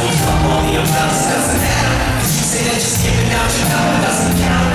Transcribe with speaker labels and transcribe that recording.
Speaker 1: She said, the adults, doesn't you say that just giving out, your number doesn't count